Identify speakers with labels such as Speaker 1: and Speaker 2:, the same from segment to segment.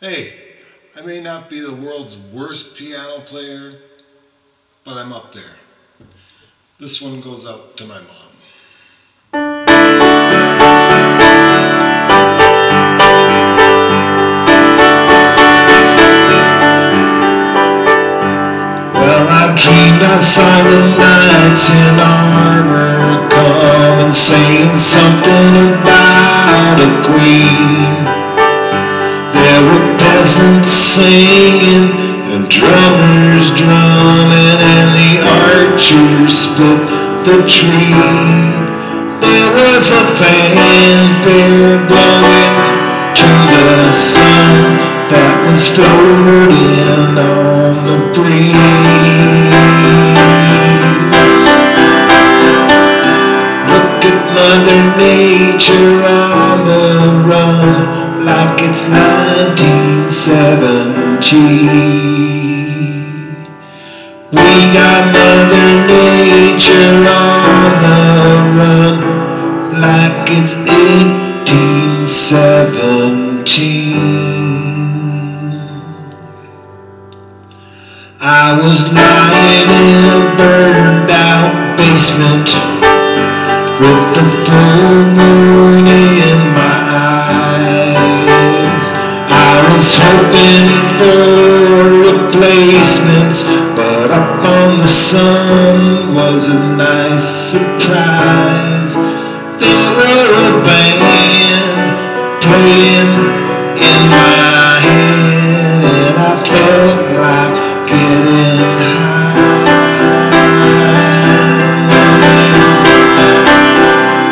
Speaker 1: Hey, I may not be the world's worst piano player, but I'm up there. This one goes out to my mom. Well, I dreamed saw the knights in armor come and saying something about peasants singing and drummers drumming and the archers split the tree. There was a fanfare blowing to the sun that was floating on the breeze. Look at Mother Nature on the run like it's 1917. We got Mother Nature on the run like it's 1817. I was lying in a burned out basement with the full was hoping for replacements, but up on the sun was a nice surprise. There were a band playing in my head, and I felt like getting high.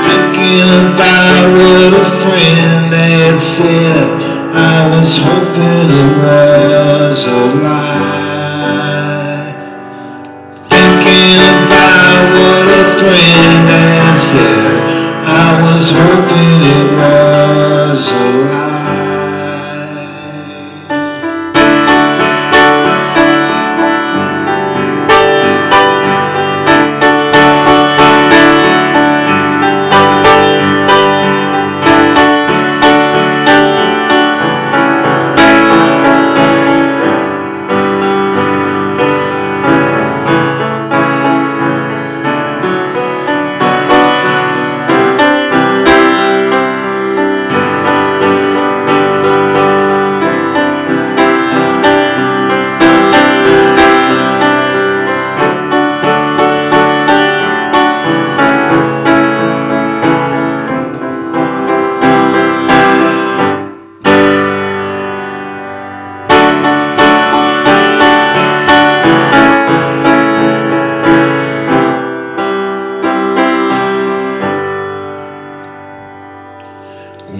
Speaker 1: Thinking about what a friend had said, I was hoping it was a lie. Thinking about what a friend had said, I was hoping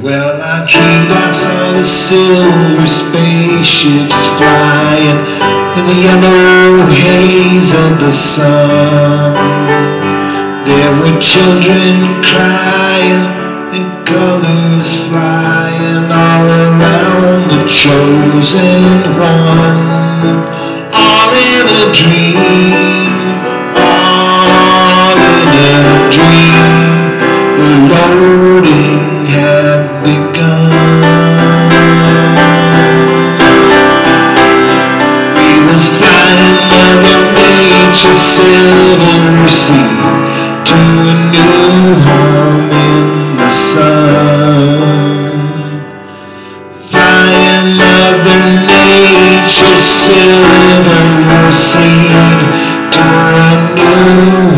Speaker 1: Well, I dreamed I saw the silver spaceships flying in the yellow haze of the sun. There were children crying and colors flying all around the chosen one. All in a dream, silver sea to a new home in the sun. Flying Mother Nature's silver seed to a new